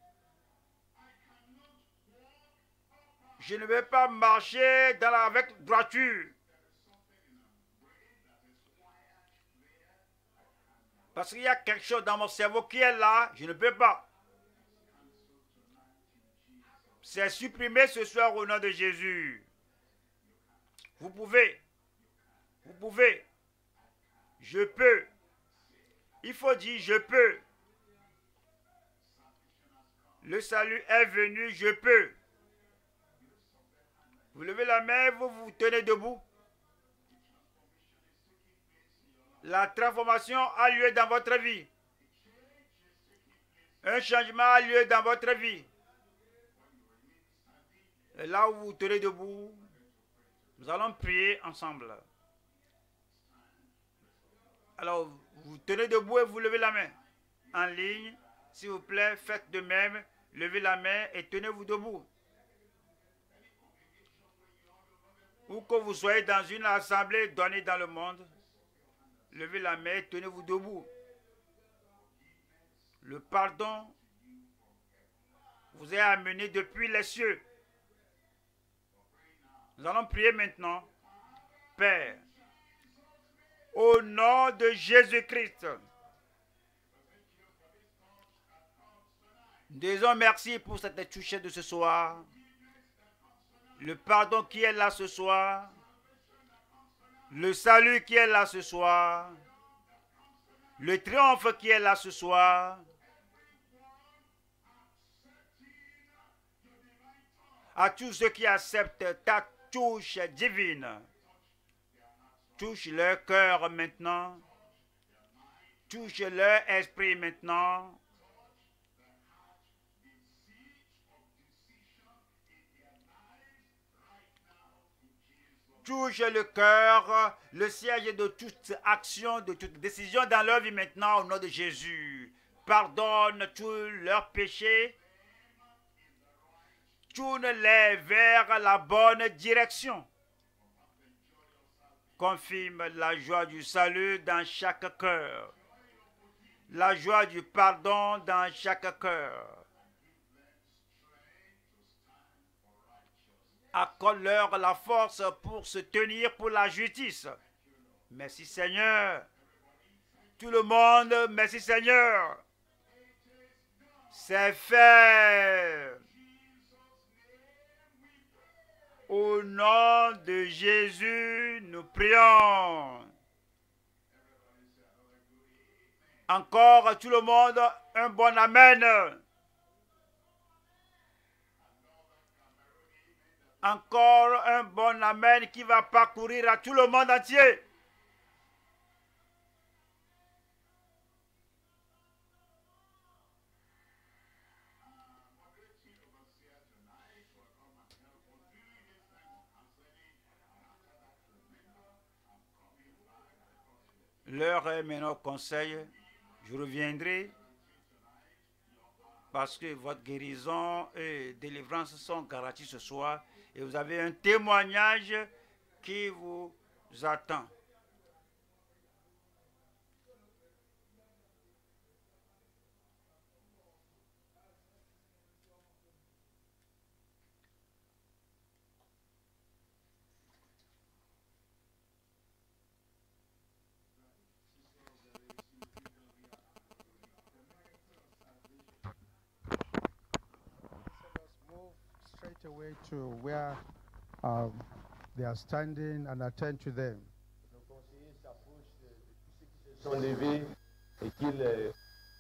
Je ne vais pas marcher avec droiture. Parce qu'il y a quelque chose dans mon cerveau qui est là, je ne peux pas. C'est supprimé ce soir au nom de Jésus. Vous pouvez. Vous pouvez. Je peux. Il faut dire je peux. Le salut est venu, je peux. Vous levez la main, vous vous tenez debout. La transformation a lieu dans votre vie. Un changement a lieu dans votre vie. Et là où vous tenez debout, nous allons prier ensemble. Alors, vous tenez debout et vous levez la main. En ligne, s'il vous plaît, faites de même. Levez la main et tenez-vous debout. Où que vous soyez dans une assemblée donnée dans le monde, levez la main tenez-vous debout. Le pardon vous est amené depuis les cieux. Nous allons prier maintenant. Père, au nom de Jésus-Christ, disons merci pour cette touche de ce soir. Le pardon qui est là ce soir. Le salut qui est là ce soir. Le triomphe qui est là ce soir. À tous ceux qui acceptent ta touche divine. Touche leur cœur maintenant. Touche leur esprit maintenant. Touche le cœur, le siège de toute action, de toute décision dans leur vie maintenant au nom de Jésus. Pardonne tous leurs péchés. Tourne-les vers la bonne direction. Confirme la joie du salut dans chaque cœur. La joie du pardon dans chaque cœur. Accorde-leur la force pour se tenir pour la justice. Merci Seigneur. Tout le monde, merci Seigneur. C'est fait. Au nom de Jésus, nous prions. Encore tout le monde, un bon Amen. Encore un bon Amen qui va parcourir à tout le monde entier. L'heure est maintenant conseil. Je reviendrai parce que votre guérison et délivrance sont garanties ce soir et vous avez un témoignage qui vous attend. Away to where um, they are standing and attend to them. sont levés et qu'ils euh,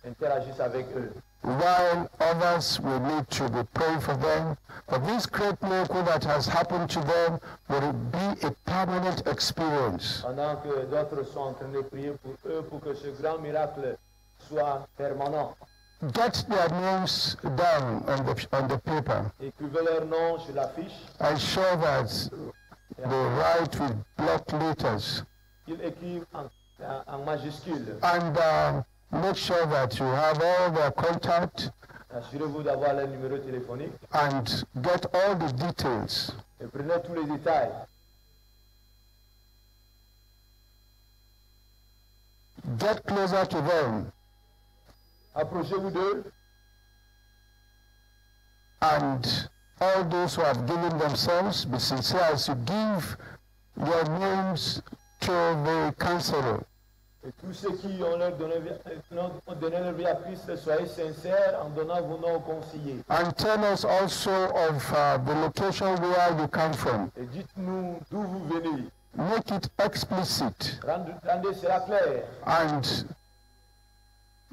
interagissent avec eux. While others will need to be praying for them, but this great miracle that has happened to them will be a permanent experience. Pendant que d'autres sont en train de prier pour eux pour que ce grand miracle soit permanent. Get their names down on the, on the paper. Écrivez leur nom sur la fiche. I show that they write with block letters. Qu'ils écrivent en, en, en majuscule. And uh, make sure that you have all their contact Assurez-vous d'avoir leur numéro téléphonique and get all the details. et prenez tous les détails. Get closer to them Approchez-vous d'eux and all those who have given themselves, be sincere as you give your names to the counselor. et tous ceux qui ont, leur donné, ont donné leur vie à Christ, soyez sincères en donnant vos noms aux conseillers. And tell us also of uh, the location where you come from. Et dites-nous d'où vous venez. Make it explicit Rendez, rendez cela clair and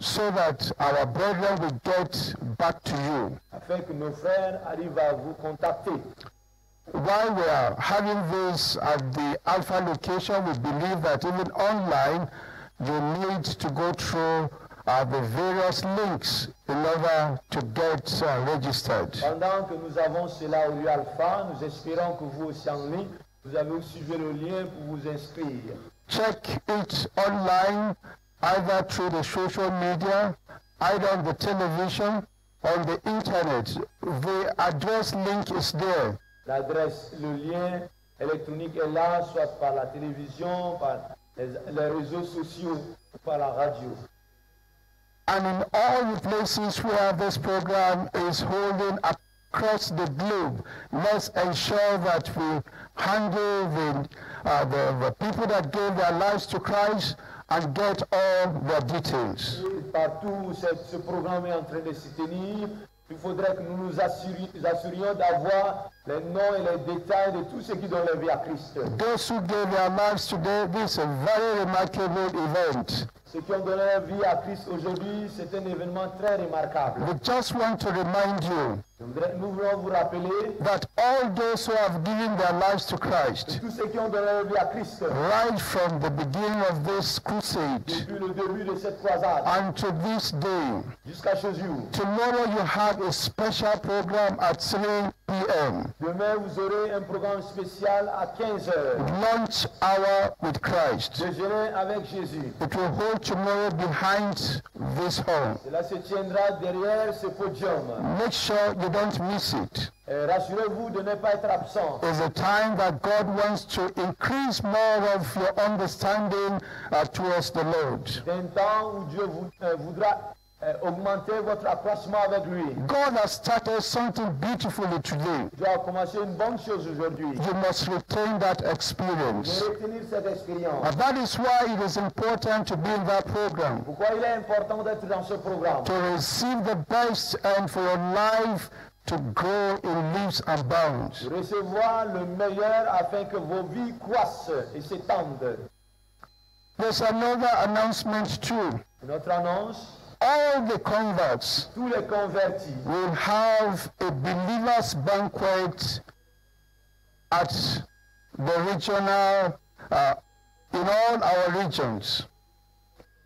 so that our brethren will get back to you. afin que nos frères arrivent à vous contacter. While we are having this at the Alpha location, we believe that even online, you need to go through uh, the various links in order to get uh, registered. Pendant que nous avons cela au lieu alpha, nous espérons que vous aussi en ligne, vous avez suivi le lien pour vous inscrire. check it online, either through the social media, either on the television, on the internet. The address link is there. L'adresse, le lien électronique est là, soit par la télévision, par les, les réseaux sociaux, ou par la radio. And in all the places where this program is holding across the globe, let's ensure that we handle the, uh, the, the people that gave their lives to Christ and get all their details. Et partout où ce, programme est en train de se tenir, il faudrait que nous nous assuri- nous assurions d'avoir les noms et les détails de tous ceux qui donnent leur vie à Christ. Those who gave their lives today, this is a very remarkable event. Ceux qui ont donné leur vie à Christ aujourd'hui, c'est un événement très remarquable. We just want to remind you Nous voulons vous rappeler that all those who have given their lives to Christ, tous ceux qui ont donné leur vie à Christ right from the beginning of this crusade depuis le début de cette croisade unto this day, jusqu'à ce jour. tomorrow you have a special program at 3 p.m. Demain, vous aurez un programme spécial à 15 heures. Lunch hour with Christ. Déjeuner avec Jésus. It will hold tomorrow behind this hall. Cela se tiendra derrière ce podium. Make sure you don't miss it. Rassurez-vous de ne pas être absent. It's a time that God wants to increase more of your understanding uh, towards the Lord. C'est un temps où Dieu vous- euh, voudra euh, votre avec lui. God has started something beautifully today. Dieu a commencé une bonne chose aujourd'hui. You must retain that experience. retenir cette expérience. And that is why it is important to be in that program, Pourquoi il est important d'être dans ce programme to receive the best and for your life to grow in leaps and bounds. Recevoir le meilleur afin que vos vies croissent et s'étendent. There's another announcement too. Notre annonce, All the converts tous les convertis. will have a believers banquet at the regional, uh, in all our regions.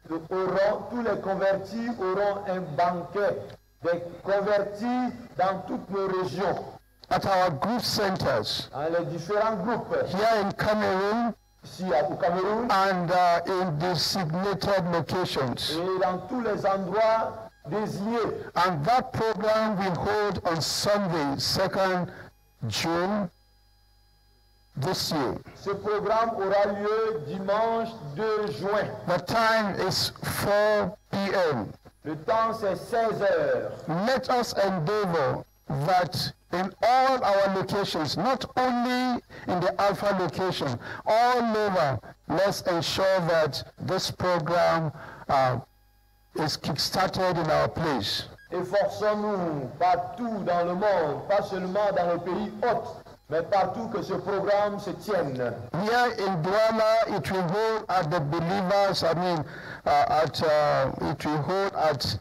auront, tous les convertis auront un banquet des convertis dans toutes nos régions, At our group centers. Dans les différents groupes, here in Cameroon ici à- au Cameroun and uh, in designated locations. et dans tous les endroits désignés. And that program will hold on Sunday, 2nd June this year. Ce programme aura lieu dimanche 2 juin. The time is 4 p.m. Le temps c'est 16 heures. Let us endeavor that in all our locations, not only in the Alpha location, all over, let's ensure that this program uh, is kick-started in our place. Efforçons-nous partout dans le monde, pas seulement dans le pays hôte, mais partout que ce programme se tienne. Here in Douala, it will hold at the believers, I mean, uh, at, uh, it will hold at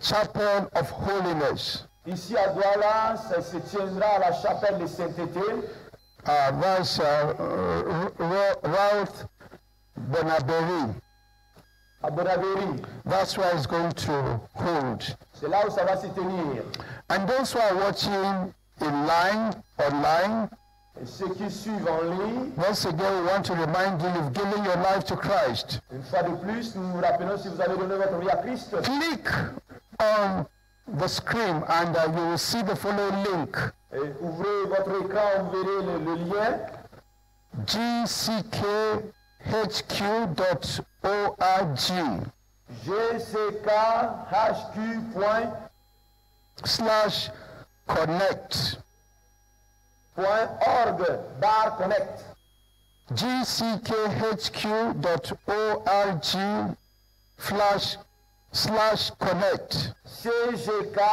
Chapel of Holiness. Ici à Douala, ça se tiendra à la chapelle de Sainteté, Uh, that's uh, R- R- Ralph Bonaberi. à. That's where it's going to hold. C'est là où ça va se tenir. And those who are watching in line, online, Et ceux qui suivent en ligne, once again, we want to remind you, you've given your life to Christ. une fois de plus, nous vous rappelons si vous avez donné votre vie à Christ, Click on the screen and uh, you will see the following link. et ouvrez votre écran, vous verrez le, le lien gckhq.org gckhq.org slash connect. bar connect. gckhq.org slash slash connect. cgkhq.org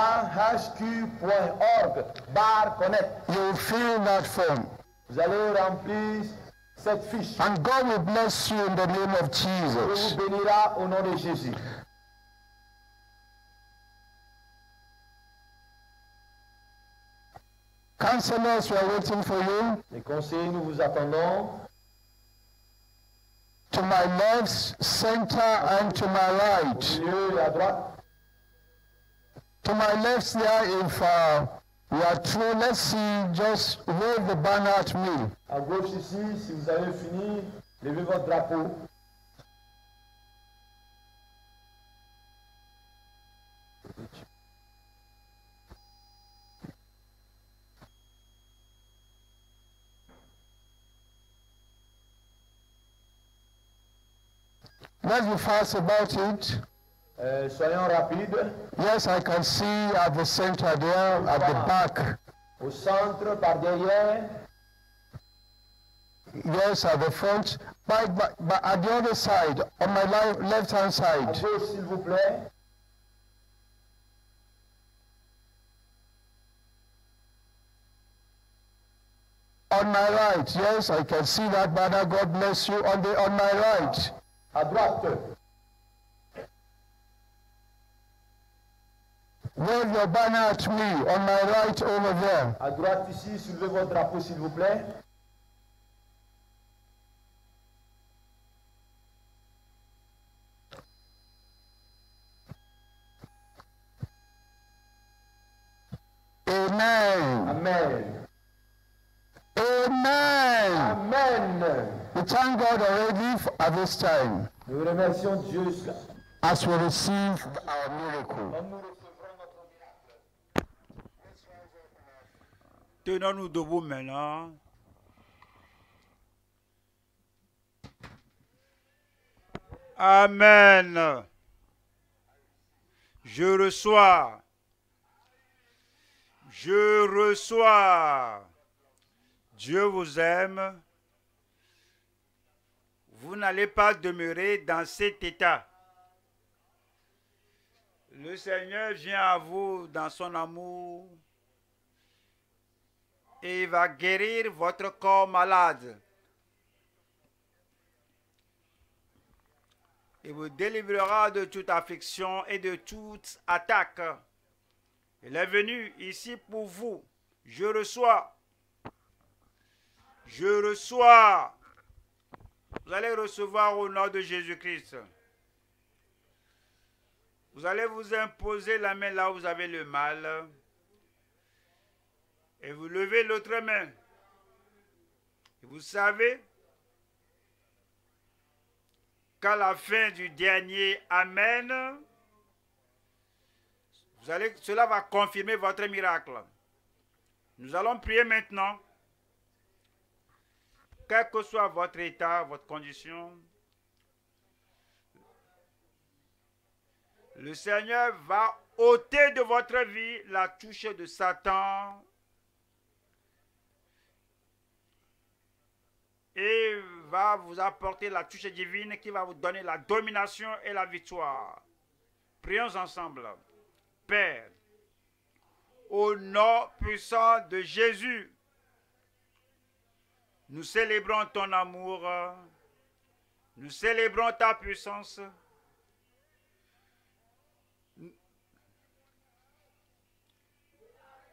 bar connect. You will fill that form. Vous allez remplir cette fiche. And God will bless you in the name of Dieu Jesus. vous bénira au nom de Jésus. Counselors, we are waiting for you. Les conseillers, nous vous attendons. To my left, center, and to my right. To my left there, if uh, we are through, let's see, just wave the banner at me. À gauche ici, si vous avez fini, Levez votre drapeau. Let's be fast about it. Euh, soyons rapides. Yes, I can see at the center there, at the back. Au centre, par derrière. Yes, at the front. But, but, but at the other side, on my left-hand side. s'il vous plaît. On my right, yes, I can see that banner. God bless you. On the on my right. À droite. Wave your banner at me on my right over there. À droite ici, soulevez votre drapeau, s'il vous plaît. Amen. Amen. Amen. Amen. We thank God already for, at this time Nous remercions Dieu. as we receive our miracle. Tenons-nous debout maintenant. Amen. Je reçois. Je reçois. Dieu vous aime. Vous n'allez pas demeurer dans cet état. Le Seigneur vient à vous dans son amour et il va guérir votre corps malade. Il vous délivrera de toute affliction et de toute attaque. Il est venu ici pour vous. Je reçois. Je reçois. Vous allez recevoir au nom de Jésus-Christ. Vous allez vous imposer la main là où vous avez le mal. Et vous levez l'autre main. Et vous savez qu'à la fin du dernier Amen, vous allez, cela va confirmer votre miracle. Nous allons prier maintenant. Quel que soit votre état, votre condition, le Seigneur va ôter de votre vie la touche de Satan et va vous apporter la touche divine qui va vous donner la domination et la victoire. Prions ensemble. Père, au nom puissant de Jésus, nous célébrons ton amour, nous célébrons ta puissance.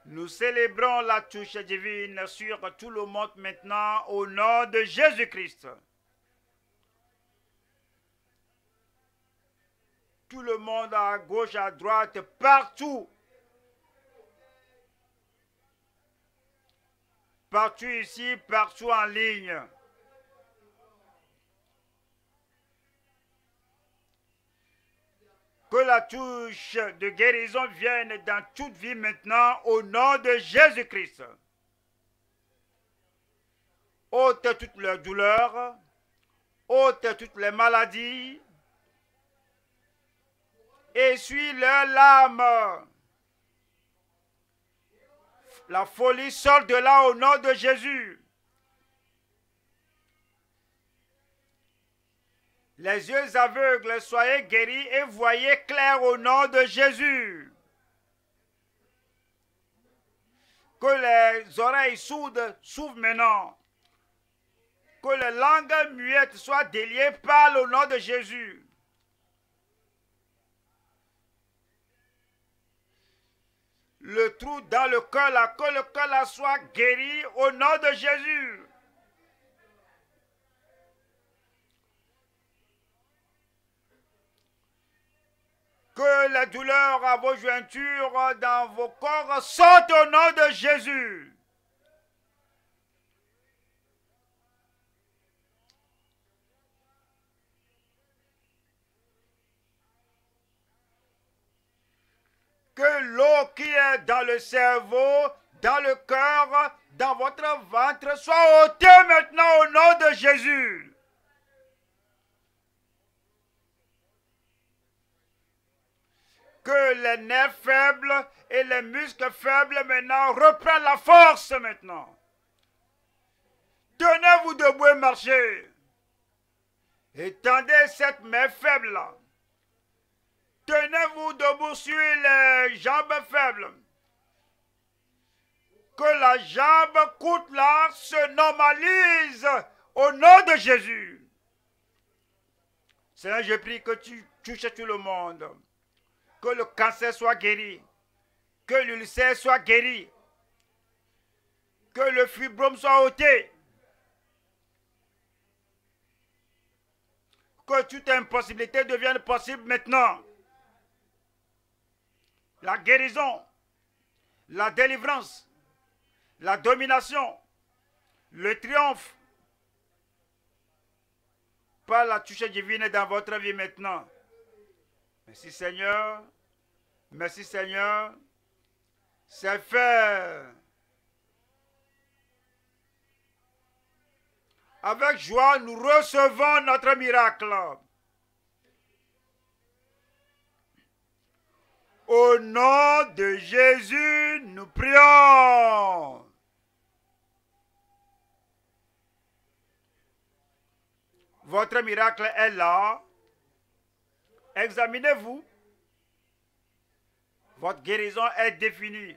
Nous célébrons la touche divine sur tout le monde maintenant au nom de Jésus-Christ. Tout le monde à gauche, à droite, partout. Partout ici, partout en ligne. Que la touche de guérison vienne dans toute vie maintenant au nom de Jésus-Christ. ôte toutes les douleurs, ôte toutes les maladies, essuie leurs larmes. La folie sort de là au nom de Jésus. Les yeux aveugles, soyez guéris et voyez clair au nom de Jésus. Que les oreilles sourdes s'ouvrent maintenant. Que les langues muettes soient déliées par le nom de Jésus. Le trou dans le cœur, là, que le cœur là soit guéri au nom de Jésus. Que la douleur à vos jointures dans vos corps sortent au nom de Jésus. Que l'eau qui est dans le cerveau, dans le cœur, dans votre ventre soit ôtée maintenant au nom de Jésus. Que les nerfs faibles et les muscles faibles maintenant reprennent la force maintenant. Tenez-vous debout et marchez. Étendez cette main faible-là. Tenez-vous debout sur les jambes faibles. Que la jambe coûte là se normalise au nom de Jésus. Seigneur, je prie que tu touches tout le monde. Que le cancer soit guéri. Que l'ulcère soit guéri. Que le fibrome soit ôté. Que toute impossibilité devienne possible maintenant. La guérison, la délivrance, la domination, le triomphe par la touche divine dans votre vie maintenant. Merci Seigneur. Merci Seigneur. C'est fait. Avec joie, nous recevons notre miracle. Au nom de Jésus, nous prions. Votre miracle est là. Examinez-vous. Votre guérison est définie.